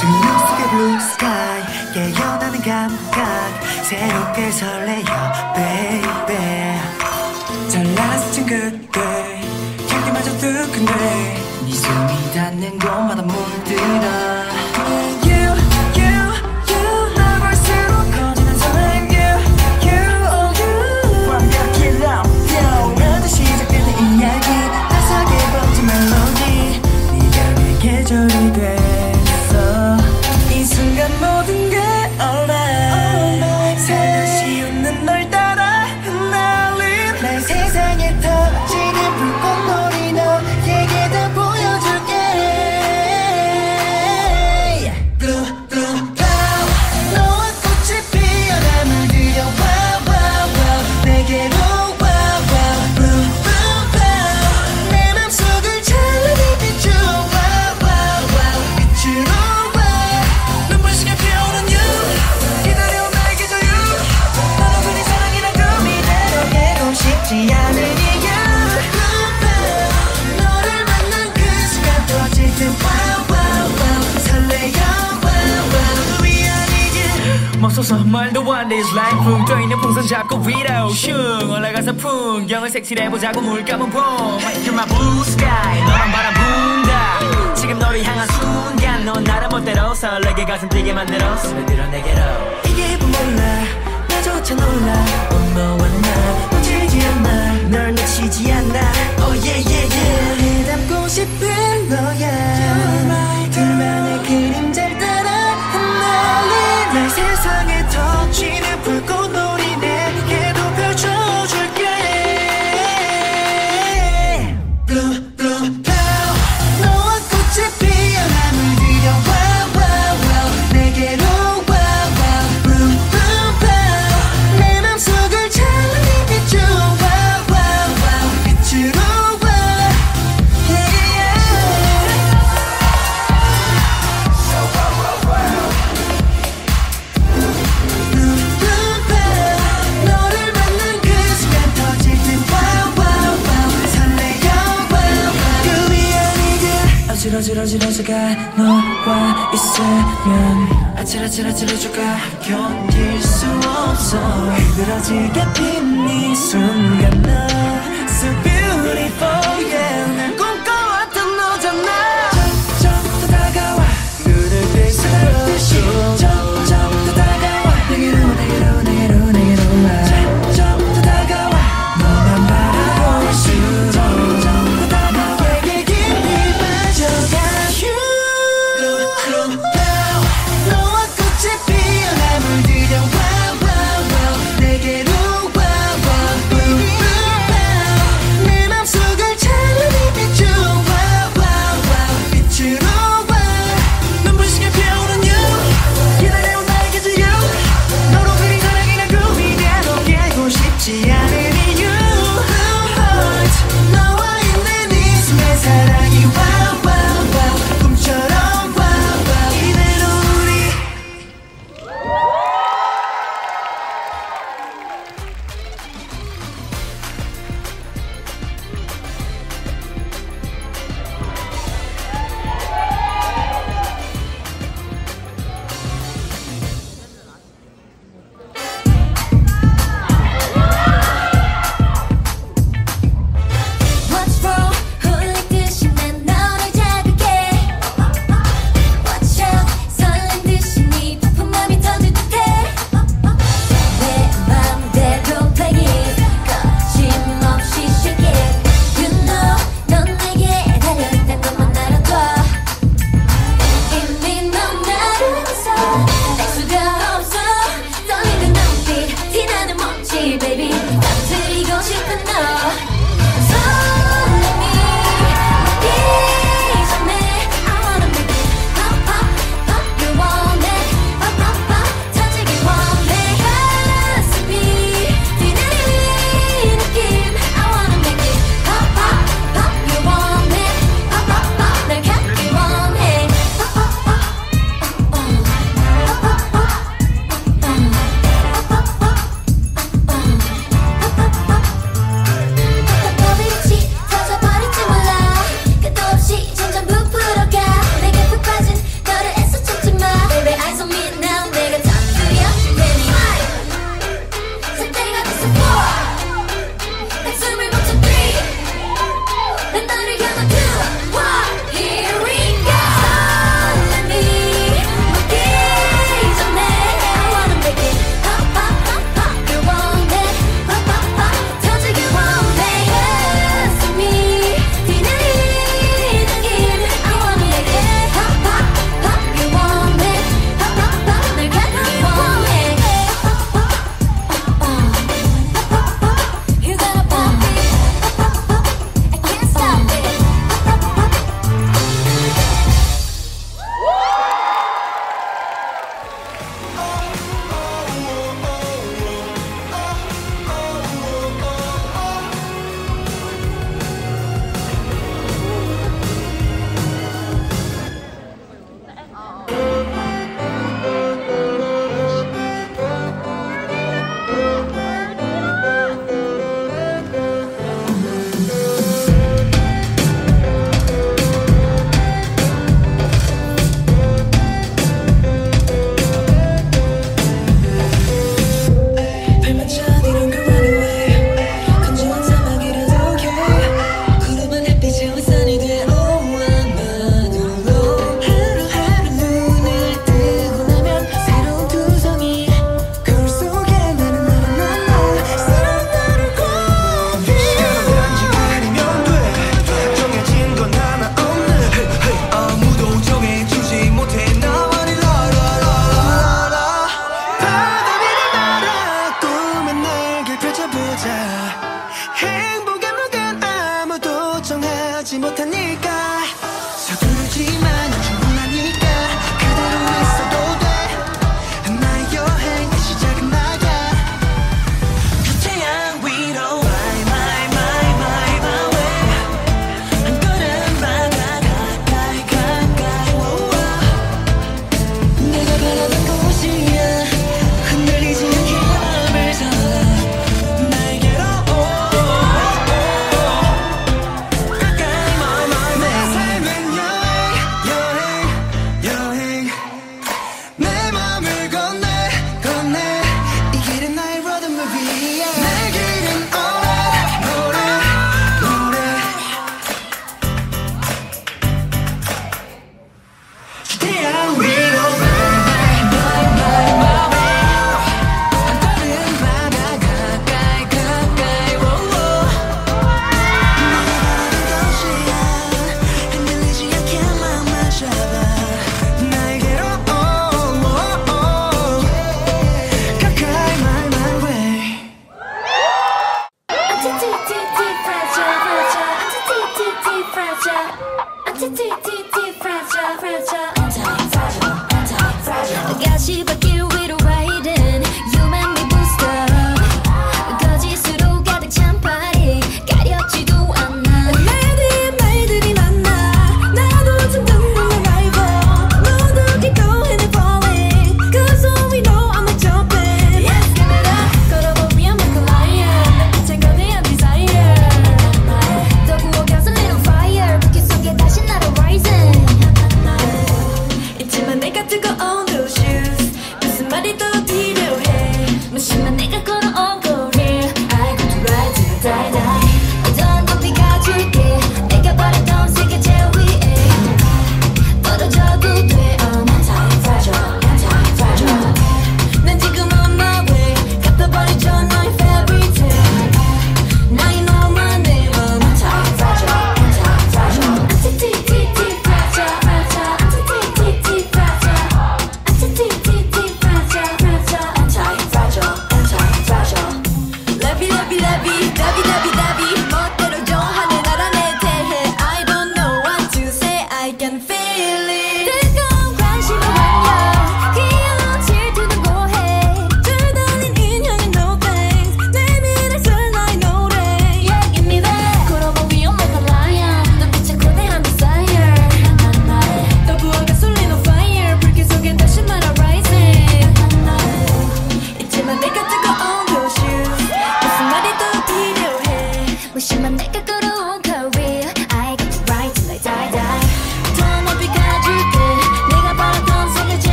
두눈 속의 blue 깨어나는 감각 새롭게 설레요 baby. 스친 그때 향기마저 뜨끈해 네 숨이 닿는 곳마다 물들어 돼, it's like 붕 떠있는 풍선 잡고 위로 슝. 올라가서 풍경을 색칠해보자고 물 감은 봄. You're my blue sky. 너랑 바람 분다. 지금 너를 향한 순간. 넌 나를 멋대로 설레게 가슴 뛰게 만들어. 스며들어 내게로. 이게 뭐 몰라 나조차 놀라. 너와 나 놓치지 않아. 널 놓치지 않아. Oh yeah yeah yeah. 해담고 싶은 너야 어질어질어질어져가 너와 있으면 아찔아찔아찔해져가 견딜 수 없어. 흐드러지게 핀이 순간 너 So beautiful yeah. 날 꿈꿔왔던 너잖아. 점점 더 다가와. 눈을 뜰 듯이 점점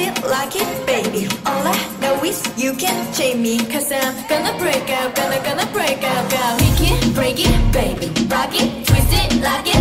still like it, baby. All I know is you can change me. Cause I'm gonna break out, gonna, gonna break out, girl. Break it, break it, baby. Rock it, twist it, lock it.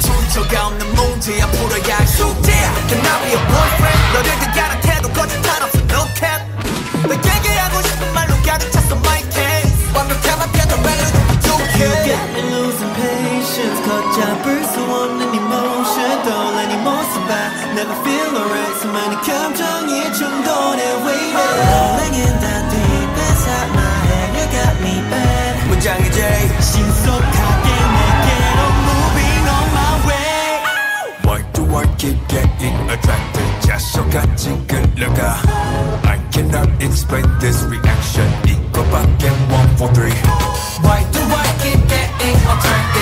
던져가 Can I be your boyfriend 너를 등가는 태도 없어 no cap 나 얘기하고 말로 가득 my case. 완벽한 앞에서 밸런스 부족해. You got getting losing patience 걷잡을 수 없는 emotion. Don't anymore Never feel alright 수많은 감정이 충돌해 waiting. Rolling in the deep inside my head You got me bad. 문장의 J 멀게 getting attracted. 야소같이 끌려가 I cannot explain this reaction. Go back 이거밖에 one for three. Why do I keep getting attracted?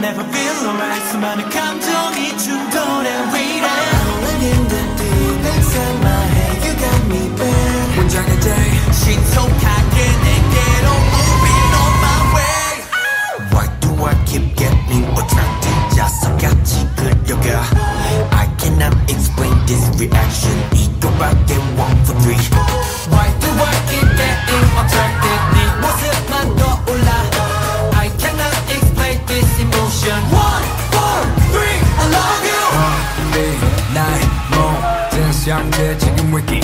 never feel alright 수많은 감정이 충돌해 wait out Rolling in the deep inside my head You got me bad. 문장의 day 신속하게 내게로 moving on my way. Why do I keep getting attracted? 자석같이 끌려가 I cannot explain this reaction. 이거밖에 one for three. 좀 wiki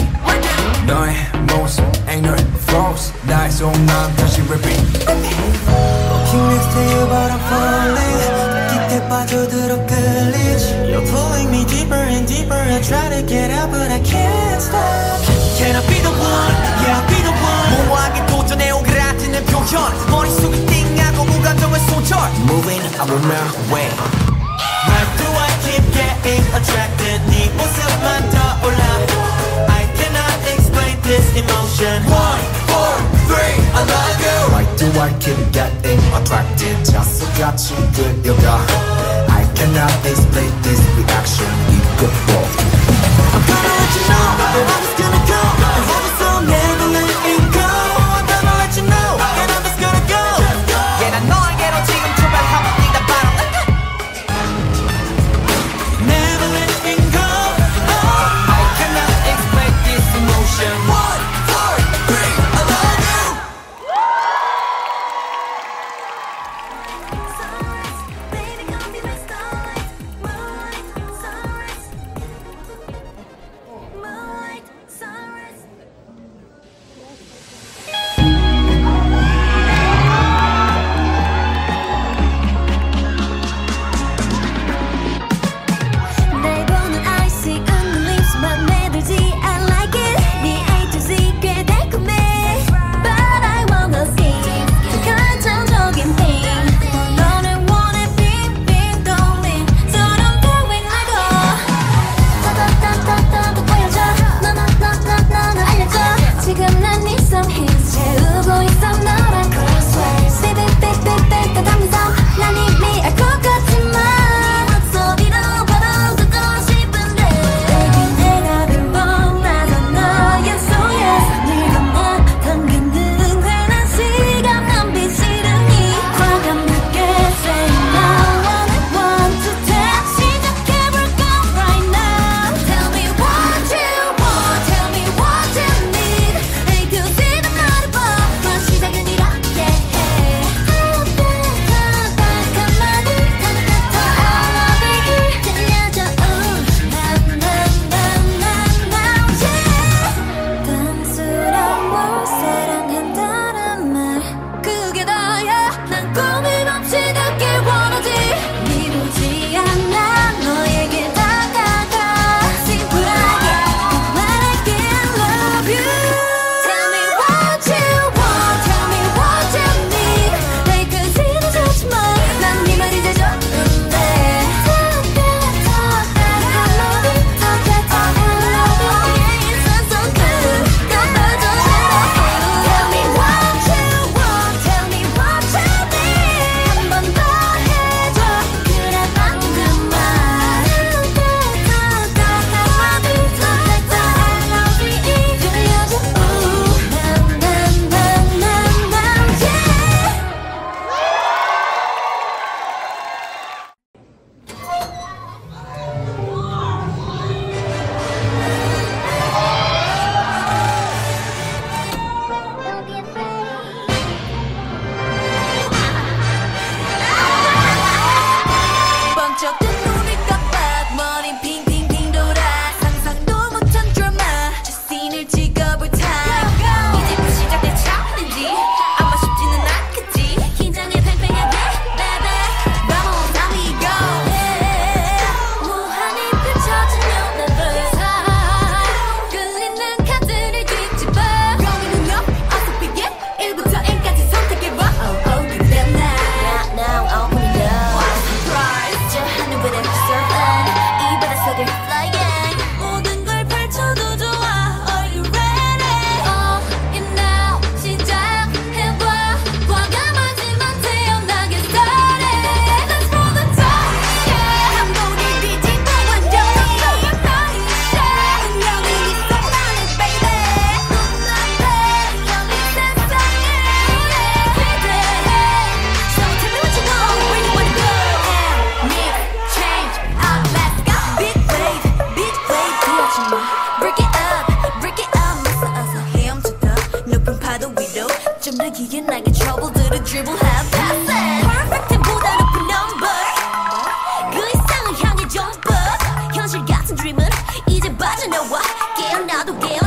너의 모습 ain't no false. 나의 속마음 다시 repeat Walking next to you but I'm falling. 깊게 빠져들어 끌리지. You're pulling me deeper and deeper. I try to get out but I can't stop. Can I be the one? Yeah I'll be the one. 모호하게 도전해 오그라지는 표현. 머릿속이 띵하고 무감정은 소절. Moving around my way Why do I keep getting attracted? 네 모습만 떠올라 emotion. One, four, three, I love you Why do I keep getting attracted? Just so got you good, 같이 끌려가 I cannot explain this reaction. 던져놓아 깨어나도 깨어